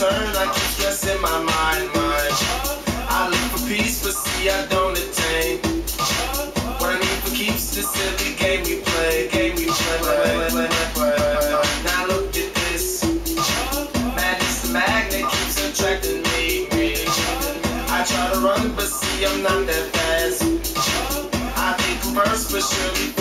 turn, I keep stressing my mind, mind. I look for peace, but see I don't attain. What I need for keeps this silly game we play, game we play, play, play, play. Now look at this. Madness, the magnet keeps attracting me. I try to run, but see I'm not that fast. I think first, but surely